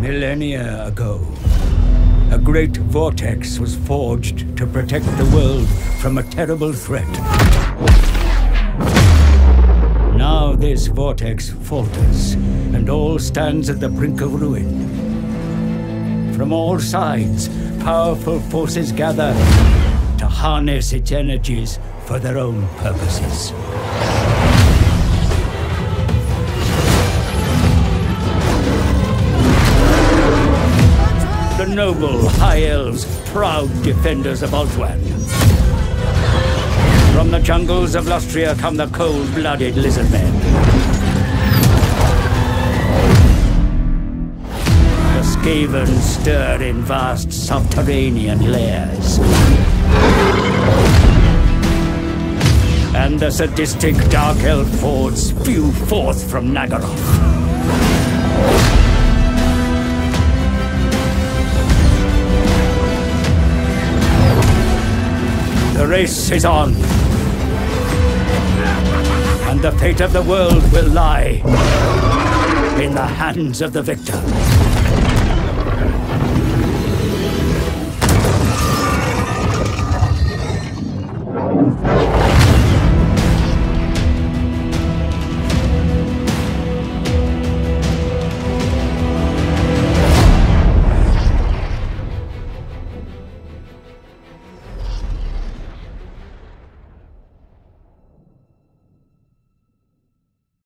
Millennia ago, a great vortex was forged to protect the world from a terrible threat. Now this vortex falters, and all stands at the brink of ruin. From all sides, powerful forces gather to harness its energies for their own purposes. Noble High Elves, proud defenders of Ulthuan. From the jungles of Lustria come the cold-blooded lizard men. The Skaven stir in vast subterranean lairs. And the sadistic Dark Elf hordes spew forth from Nagaroth. Race is on. And the fate of the world will lie in the hands of the victor.